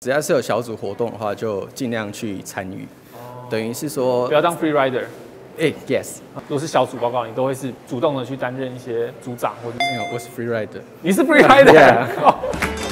只要是有小组活动的话，就尽量去参与。等于是说不，要当 free rider。哎，yes，如果是小组报告，你都会是主动的去担任一些组长，或者是没有，我是 free rider。你是 free rider。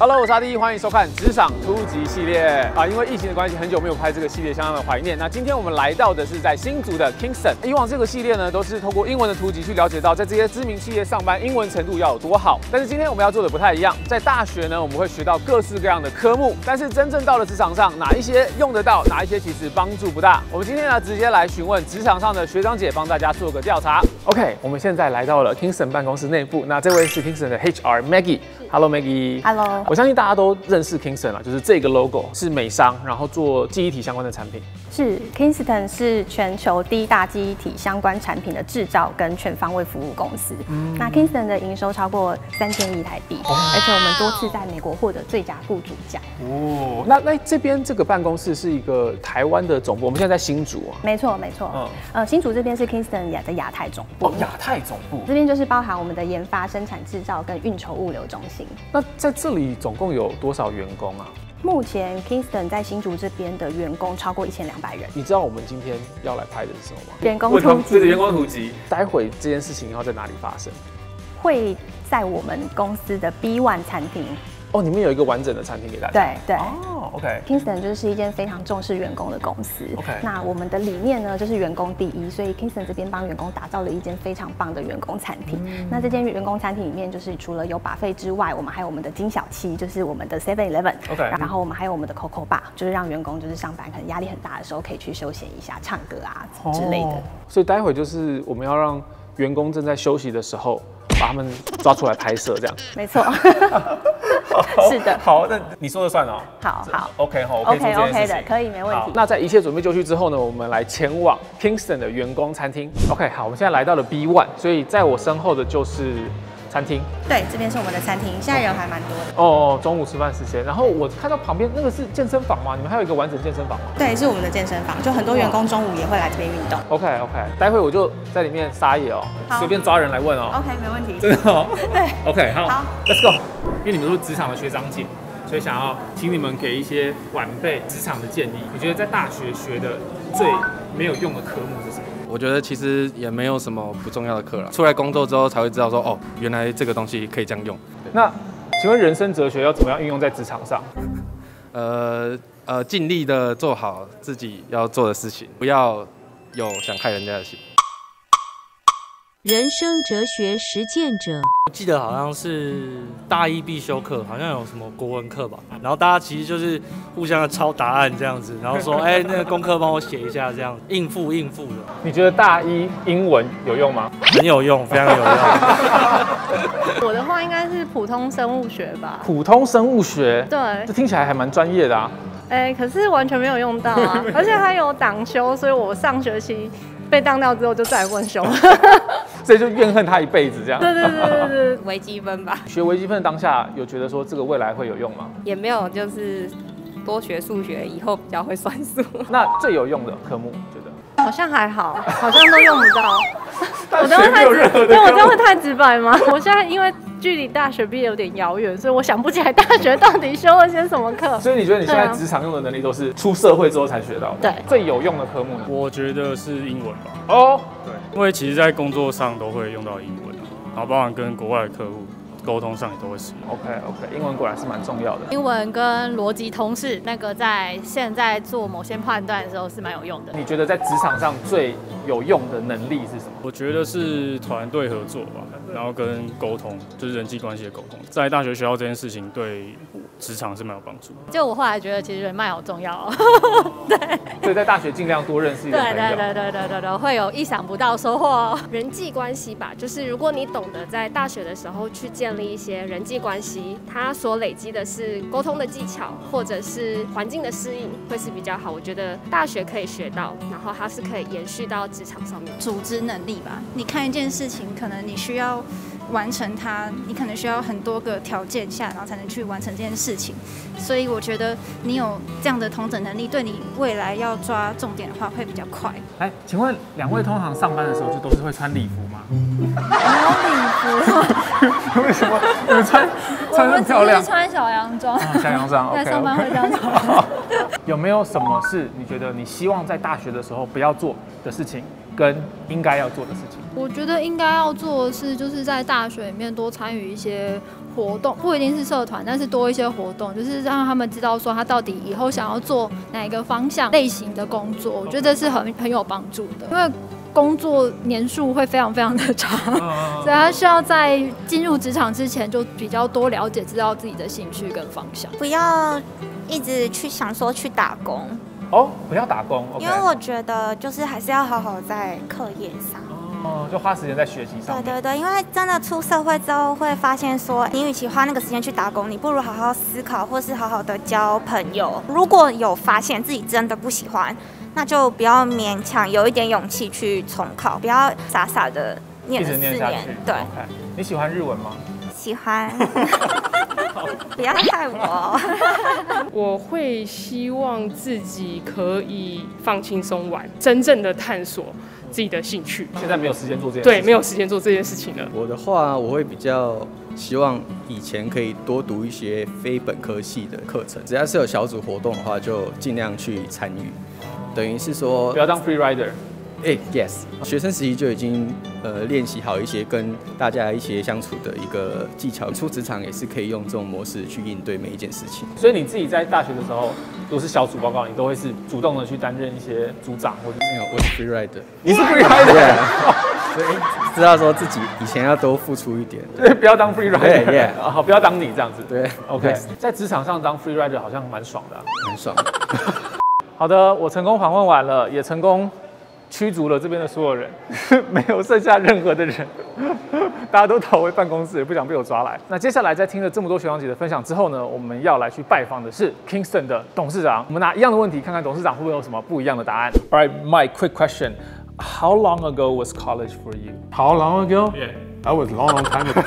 Hello，我是阿弟，欢迎收看《职场突击》系列啊！因为疫情的关系，很久没有拍这个系列，相当的怀念。那今天我们来到的是在新竹的 Kingston。以往这个系列呢，都是透过英文的突击去了解到，在这些知名企业上班，英文程度要有多好。但是今天我们要做的不太一样，在大学呢，我们会学到各式各样的科目，但是真正到了职场上，哪一些用得到，哪一些其实帮助不大。我们今天呢，直接来询问职场上的学长姐，帮大家做个调查。OK，我们现在来到了 Kingston 办公室内部，那这位是 Kingston 的 HR Maggie。Hello Maggie。Hello，我相信大家都认识 Kingston 啊，就是这个 logo 是美商，然后做记忆体相关的产品。是 Kingston 是全球第一大记忆体相关产品的制造跟全方位服务公司。嗯那 Kingston 的营收超过三千亿台币，而且我们多次在美国获得最佳雇主奖。哦，那那这边这个办公室是一个台湾的总部，我们现在在新竹啊。没错，没错。嗯呃，新竹这边是 Kingston 亚的亚太总部。哦，亚太总部。这边就是包含我们的研发、生产、制造跟运筹物流中心。那在这里总共有多少员工啊？目前 Kingston 在新竹这边的员工超过一千两百人，你知道我们今天要来拍的是什么吗？员工突击员工突击。待会这件事情要在哪里发生？会在我们公司的 B One 餐厅。哦，你们有一个完整的餐厅给大家。对对。哦，OK。Kingston 就是一间非常重视员工的公司。OK 那我们的理念呢，就是员工第一，所以 Kingston 这边帮员工打造了一间非常棒的员工餐厅。嗯那这间员工餐厅里面，就是除了有把费之外，我们还有我们的金小七，就是我们的 Seven Eleven。OK 然后我们还有我们的 Coco Bar，就是让员工就是上班可能压力很大的时候，可以去休闲一下，唱歌啊之类的。哦所以待会就是我们要让员工正在休息的时候，把他们抓出来拍摄，这样。没错。是的。好，那你说了算哦。好好。，OK 好，OK OK。的可以没问题。那在一切准备就绪之后呢，我们来前往 Kingston 的员工餐厅。OK，好，我们现在来到了 B One，所以在我身后的就是餐厅。对，这边是我们的餐厅，现在人还蛮多的。哦，中午吃饭时间。然后我看到旁边那个是健身房吗？你们还有一个完整健身房吗对，是我们的健身房，就很多员工中午也会来这边运动。？OK OK，待会我就在里面撒野哦，随便抓人来问哦。OK，没问题。真的哦。对，OK，好好，Let's go。因为你们都是职场的学长姐，所以想要请你们给一些晚辈职场的建议。你觉得在大学学的最没有用的科目是什么？我觉得其实也没有什么不重要的课了，出来工作之后才会知道说，哦，原来这个东西可以这样用。那请问人生哲学要怎么样运用在职场上？呃呃，尽力的做好自己要做的事情，不要有想害人家的心。人生哲学实践者。我记得好像是大一必修课，好像有什么国文课吧。然后大家其实就是互相的抄答案这样子，然后说，哎、那个功课帮我写一下，这样应付应付的，你觉得大一英文有用吗？很有用，非常有用。我的话应该是普通生物学吧。普通生物学，对，这听起来还蛮专业的啊。哎、可是完全没有用到啊，而且还有挡修，所以我上学期被当掉之后就再也不能修了。所以就怨恨他一辈子这样。对对对对对，微积分吧，学微积分当下有觉得说这个未来会有用吗？也没有就是多学数学，以后比较会算数。那最有用的科目觉得？好像还好，好像都用不到。我这样会太对我这样会太直白吗？我现在因为距离大学毕业有点遥远，所以我想不起来大学到底修了些什么课。所以你觉得你现在职场用的能力都是出社会之后才学到的？对最有用的科目呢？我觉得是英文吧，哦，对因为其实在工作上都会用到英文啊，然后包含跟国外的客户沟通上也都会使用。OK OK，英文果然是蛮重要的。英文跟逻辑通识，那个在现在做某些判断的时候是蛮有用的。你觉得在职场上最有用的能力是什么？我觉得是团队合作吧，然后跟沟通，就是人际关系的沟通，在大学学到这件事情对职场是蛮有帮助的。就我后来觉得，其实人脉好重要哦。对所以在大学尽量多认识一对点朋友。对对对对对对，会有意想不到收获哦。人际关系吧，就是如果你懂得在大学的时候去建立一些人际关系，它所累积的是沟通的技巧，或者是环境的适应，会是比较好。我觉得大学可以学到，然后它是可以延续到职场上面。组织能力吧。你看一件事情，可能你需要完成它，你可能需要很多个条件下，然后才能去完成这件事情。所以我觉得你有这样的同整能力，对你未来要抓重点的话会比较快。哎，请问两位通常上班的时候就都是会穿礼服吗？为什么 你们穿穿得很漂亮？穿小洋装，小洋装 在上班会这样穿。有没有什么是你觉得你希望在大学的时候不要做的事情，跟应该要做的事情？我觉得应该要做的是，就是在大学里面多参与一些活动，不一定是社团，但是多一些活动，就是让他们知道说他到底以后想要做哪一个方向类型的工作。我觉得这是很很有帮助的，因为工作年数会非常非常的长，所以他需要在进入职场之前就比较多了解，知道自己的兴趣跟方向。不要一直去想说去打工，哦，不要打工因为我觉得就是还是要好好在课业上。哦，就花时间在学习上。对对对，因为真的出社会之后会发现说，你与其花那个时间去打工，你不如好好思考，或是好好的交朋友。如果有发现自己真的不喜欢，那就不要勉强，有一点勇气去重考，不要傻傻的念了四年。。对你喜欢日文吗？喜欢，不要害我。我会希望自己可以放轻松玩，真正的探索自己的兴趣。现在没有时间做这件事对，没有时间做这件事情了。我的话，我会比较希望以前可以多读一些非本科系的课程，只要是有小组活动的话，就尽量去参与。等于是说，不要当 free rider。哎、y e s 学生时期就已经呃练习好一些跟大家一些相处的一个技巧，出职场也是可以用这种模式去应对每一件事情。所以你自己在大学的时候，如果是小组报告，你都会是主动的去担任一些组长或者没有，我是 free rider。你是 free rider 对所以知道说自己以前要多付出一点。对，不要当 free rider，对，yeah 好，不要当你这样子。对，OK，Yes 在职场上当 free rider 好像蛮爽的啊、很爽。好的，我成功访问完了，也成功驱逐了这边的所有人，没有剩下任何的人，大家都逃回办公室，也不想被我抓来。那接下来在听了这么多学长姐的分享之后呢，我们要来去拜访的是 Kingston 的董事长。我们拿一样的问题，看看董事长会不会有什么不一样的答案。All right, Mike, quick question. How long ago was college for you? How long ago? Yeah. That was a long, long time ago.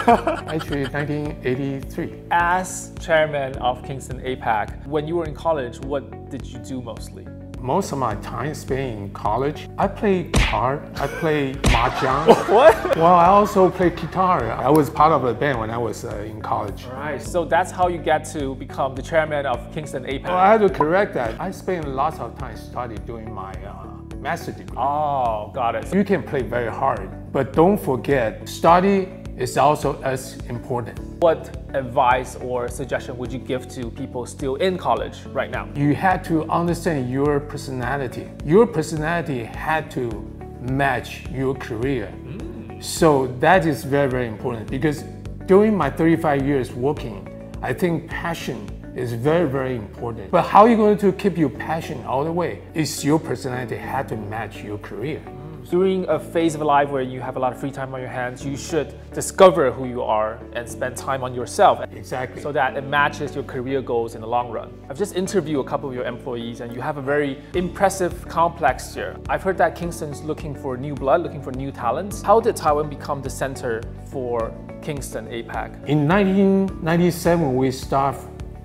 Actually, 1983. As chairman of Kingston APAC, when you were in college, what did you do mostly? Most of my time spent in college, I play guitar, I play mahjong. What? Well, I also play guitar. I was part of a band when I was uh, in college. Right. So that's how you get to become the chairman of Kingston APAC. Well, I had to correct that. I spent lots of time studying doing my uh, master degree. Oh, got it. You can play very hard, but don't forget, study is also as important. What advice or suggestion would you give to people still in college right now? You had to understand your personality. Your personality had to match your career. Mm. So that is very, very important because during my 35 years working, I think passion is very, very important. But how are you going to keep your passion all the way? Is your personality had to match your career. During a phase of life where you have a lot of free time on your hands, you should discover who you are and spend time on yourself. Exactly. So that it matches your career goals in the long run. I've just interviewed a couple of your employees and you have a very impressive complex here. I've heard that Kingston's looking for new blood, looking for new talents. How did Taiwan become the center for Kingston APAC? In 1997, we start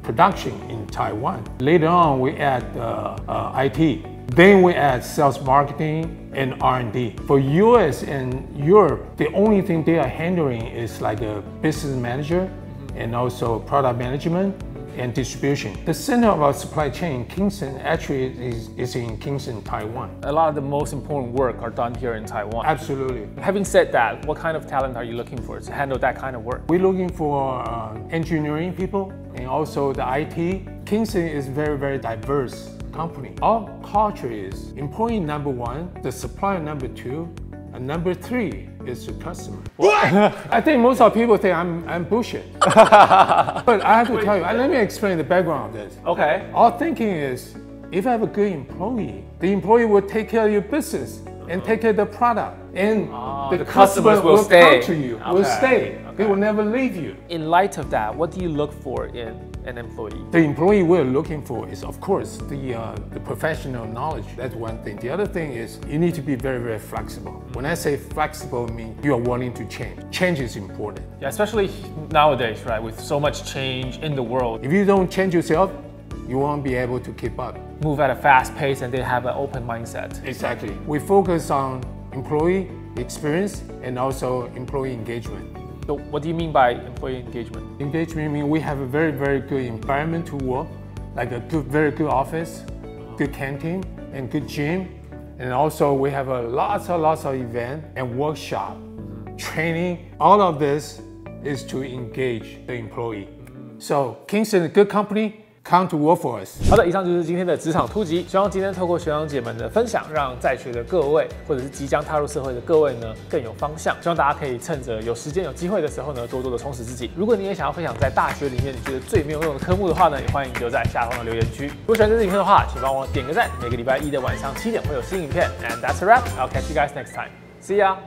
production in Taiwan. Later on, we add uh, uh, IT. Then we add sales marketing and R&D. For US and Europe, the only thing they are handling is like a business manager and also product management and distribution. The center of our supply chain in Kingston actually is, is in Kingston, Taiwan. A lot of the most important work are done here in Taiwan. Absolutely. Having said that, what kind of talent are you looking for to handle that kind of work? We're looking for uh, engineering people and also the IT. Kingston is very, very diverse company. Our culture is employee number one, the supplier number two, and number three is the customer. I think most of people think I'm, I'm bullshit. but I have to tell you, uh, let me explain the background of this. Okay. Our thinking is if I have a good employee, the employee will take care of your business and take care of the product. And the, the customer customers will will stay. come to you, will Okay. stay. They will never leave you. In light of that, what do you look for in an employee? The employee we're looking for is, of course, the, uh, the professional knowledge. That's one thing. The other thing is you need to be very, very flexible. When I say flexible, I mean you are willing to change. Change is important. Yeah, especially nowadays, right, with so much change in the world. If you don't change yourself, you won't be able to keep up. Move at a fast pace and they have an open mindset. Exactly. We focus on employee experience and also employee engagement. So what do you mean by employee engagement? Engagement means we have a very, very good environment to work, like a good, very good office, good canteen, and good gym. And also we have a lots and lots of event and workshop, mm-hmm. training. All of this is to engage the employee. So Kingston is a good company. Come to work for us. 好的，以上就是今天的职场突击。希望今天透过学长姐们的分享，让在学的各位，或者是即将踏入社会的各位呢，更有方向。希望大家可以趁着有时间、有机会的时候呢，多多的充实自己。如果你也想要分享在大学里面你觉得最没有用的科目的话呢，也欢迎留在下方的留言区。如果喜欢这支影片的话，请帮我点个赞。每个礼拜一的晚上七点会有新影片。And that's a wrap. I'll catch you guys next time. See ya.